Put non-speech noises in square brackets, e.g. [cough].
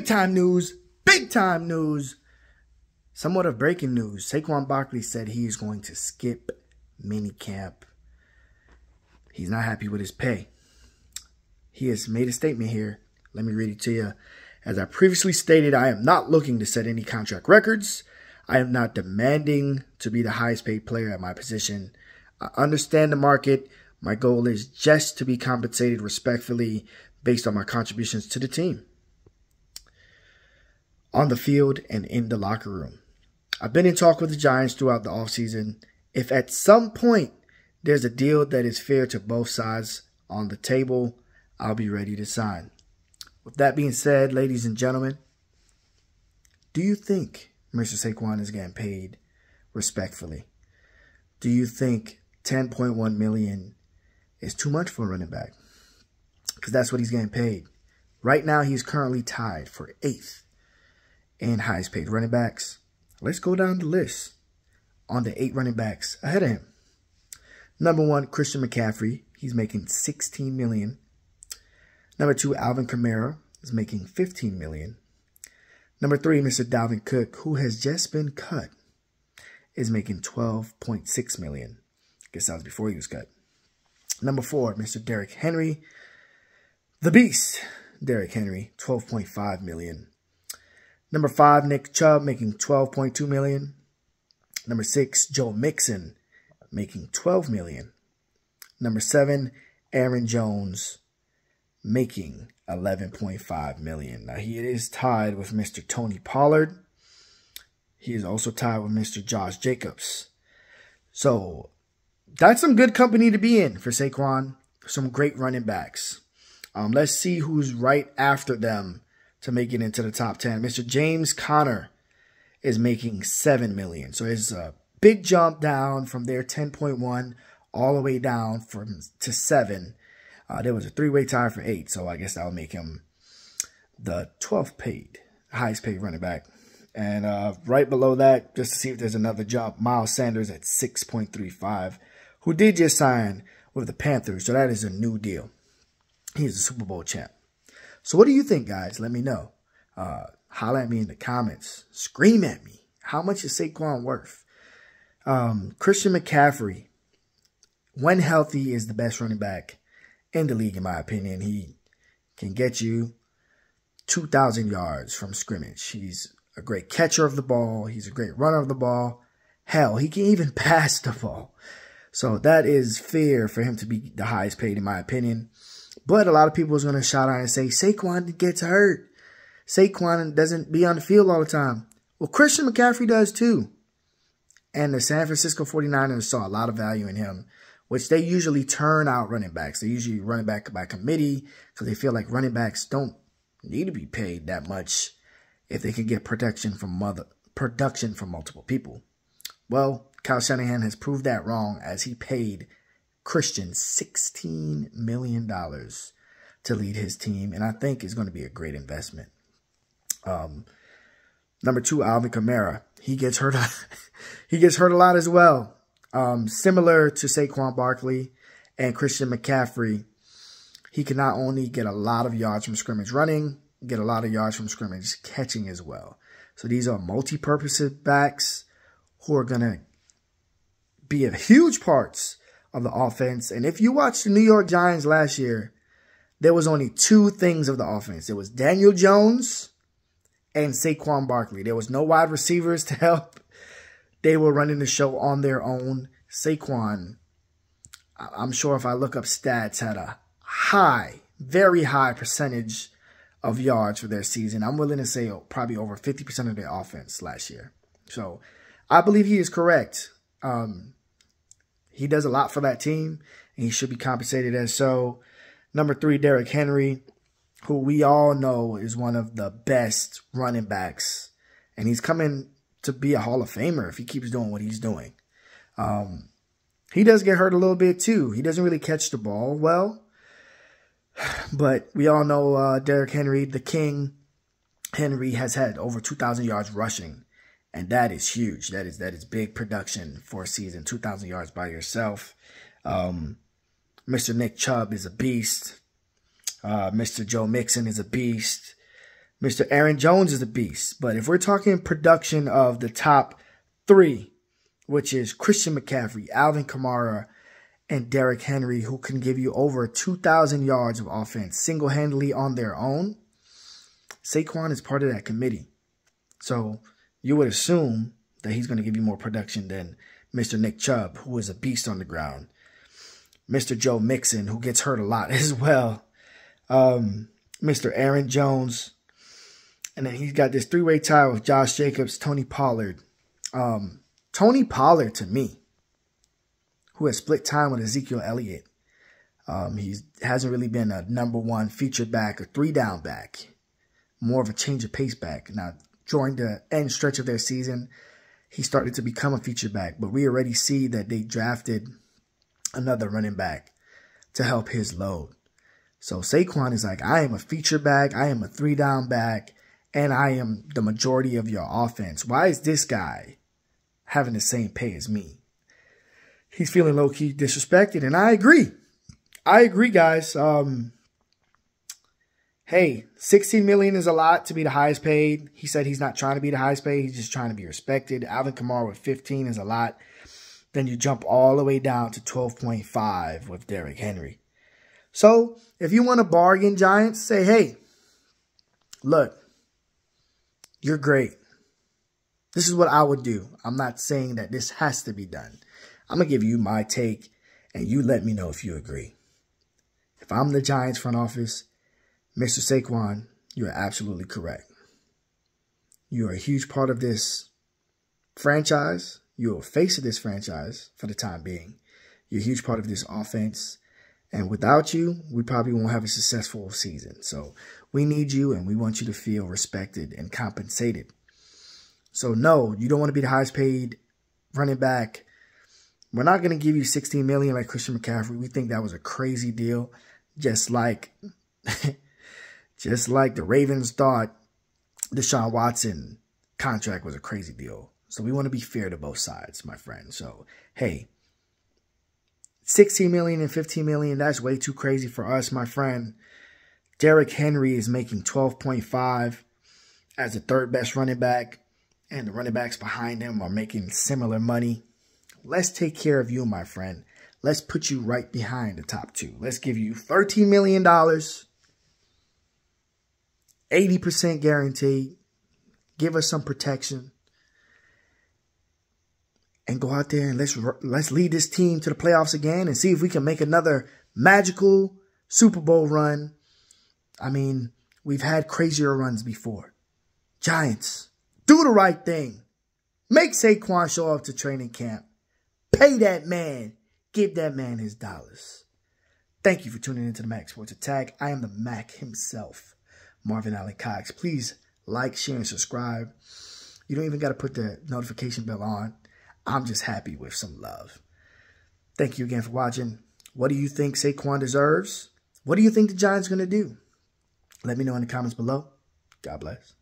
big time news, big time news. Somewhat of breaking news. Saquon Barkley said he is going to skip minicamp. He's not happy with his pay. He has made a statement here. Let me read it to you. As I previously stated, I am not looking to set any contract records. I am not demanding to be the highest paid player at my position. I understand the market. My goal is just to be compensated respectfully based on my contributions to the team on the field and in the locker room. I've been in talk with the Giants throughout the offseason. If at some point there's a deal that is fair to both sides on the table, I'll be ready to sign. With that being said, ladies and gentlemen, do you think Mr. Saquon is getting paid respectfully? Do you think 10.1 million is too much for a running back? Because that's what he's getting paid. Right now, he's currently tied for eighth in highest paid running backs. Let's go down the list on the eight running backs ahead of him. Number one, Christian McCaffrey. He's making 16 million. Number two, Alvin Kamara is making 15 million. Number three, Mr. Dalvin Cook, who has just been cut, is making 12.6 million. Guess that was before he was cut. Number four, Mr. Derrick Henry, the Beast, Derrick Henry, 12.5 million. Number five, Nick Chubb, making 12.2 million. Number six, Joe Mixon, making 12 million. Number seven, Aaron Jones, making 11.5 million. Now he is tied with Mr. Tony Pollard. He is also tied with Mr. Josh Jacobs. So that's some good company to be in for Saquon. Some great running backs. Um, let's see who's right after them to make it into the top 10. Mr. James Conner is making 7 million. So it's a big jump down from their 10.1 all the way down from to 7. Uh, there was a three-way tie for 8, so I guess that will make him the 12th paid, highest paid running back. And uh, right below that, just to see if there's another jump, Miles Sanders at 6.35, who did just sign with the Panthers. So that is a new deal. He's a Super Bowl champ. So what do you think, guys? Let me know. Uh, holler at me in the comments. Scream at me. How much is Saquon worth? Um, Christian McCaffrey, when healthy, is the best running back in the league, in my opinion. He can get you 2,000 yards from scrimmage. He's a great catcher of the ball. He's a great runner of the ball. Hell, he can even [laughs] pass the ball. So that is fair for him to be the highest paid, in my opinion. But a lot of people is going to shout out and say, Saquon gets hurt. Saquon doesn't be on the field all the time. Well, Christian McCaffrey does too. And the San Francisco 49ers saw a lot of value in him, which they usually turn out running backs. They usually running back by committee because they feel like running backs don't need to be paid that much if they can get protection from mother production from multiple people. Well, Kyle Shanahan has proved that wrong as he paid Christian $16 million to lead his team, and I think it's going to be a great investment. Um, number two, Alvin Kamara. He gets hurt. [laughs] he gets hurt a lot as well. Um, similar to Saquon Barkley and Christian McCaffrey, he can not only get a lot of yards from scrimmage running, get a lot of yards from scrimmage catching as well. So these are multi-purpose backs who are going to be a huge parts of the offense. And if you watch the New York Giants last year, there was only two things of the offense. It was Daniel Jones and Saquon Barkley. There was no wide receivers to [laughs] help. They were running the show on their own. Saquon, I'm sure if I look up stats, had a high, very high percentage of yards for their season. I'm willing to say probably over 50% of their offense last year. So I believe he is correct. Um, he does a lot for that team, and he should be compensated as so. Number three, Derrick Henry, who we all know is one of the best running backs, and he's coming to be a Hall of Famer if he keeps doing what he's doing. Um, he does get hurt a little bit too. He doesn't really catch the ball well, [sighs] but we all know uh, Derrick Henry, the king. Henry has had over 2,000 yards rushing and that is huge. That is that is big production for a season. 2,000 yards by yourself. Um, Mr. Nick Chubb is a beast. Uh, Mr. Joe Mixon is a beast. Mr. Aaron Jones is a beast. But if we're talking production of the top three, which is Christian McCaffrey, Alvin Kamara, and Derrick Henry, who can give you over 2,000 yards of offense single handedly on their own, Saquon is part of that committee. So you would assume that he's going to give you more production than Mr. Nick Chubb, who is a beast on the ground. Mr. Joe Mixon, who gets hurt a lot [laughs] as well. Um, Mr. Aaron Jones. And then he's got this three-way tie with Josh Jacobs, Tony Pollard. Um, Tony Pollard, to me, who has split time with Ezekiel Elliott. Um, he hasn't really been a number one featured back or three down back. More of a change of pace back. Now, during the end stretch of their season, he started to become a feature back. But we already see that they drafted another running back to help his load. So Saquon is like, I am a feature back, I am a three down back, and I am the majority of your offense. Why is this guy having the same pay as me? He's feeling low key disrespected, and I agree. I agree, guys. Um, hey, 16 million is a lot to be the highest paid. He said he's not trying to be the highest paid. He's just trying to be respected. Alvin Kamara with 15 is a lot. Then you jump all the way down to 12.5 with Derrick Henry. So if you want to bargain Giants, say, hey, look, you're great. This is what I would do. I'm not saying that this has to be done. I'm going to give you my take and you let me know if you agree. If I'm the Giants front office, Mr. Saquon, you are absolutely correct. You are a huge part of this franchise. You are a face of this franchise for the time being. You're a huge part of this offense. And without you, we probably won't have a successful season. So we need you and we want you to feel respected and compensated. So no, you don't want to be the highest paid running back. We're not going to give you 16 million like Christian McCaffrey. We think that was a crazy deal. Just like [laughs] Just like the Ravens thought the Deshaun Watson contract was a crazy deal. So we want to be fair to both sides, my friend. So, hey, 16 million and 15 million, that's way too crazy for us, my friend. Derrick Henry is making 12.5 as the third best running back, and the running backs behind him are making similar money. Let's take care of you, my friend. Let's put you right behind the top two. Let's give you $13 million 80% guaranteed. Give us some protection. And go out there and let's let's lead this team to the playoffs again and see if we can make another magical Super Bowl run. I mean, we've had crazier runs before. Giants, do the right thing. Make Saquon show up to training camp. Pay that man. Give that man his dollars. Thank you for tuning into the Mac Sports Attack. I am the Mac himself. Marvin Allen Cox. Please like, share, and subscribe. You don't even got to put the notification bell on. I'm just happy with some love. Thank you again for watching. What do you think Saquon deserves? What do you think the Giants going to do? Let me know in the comments below. God bless.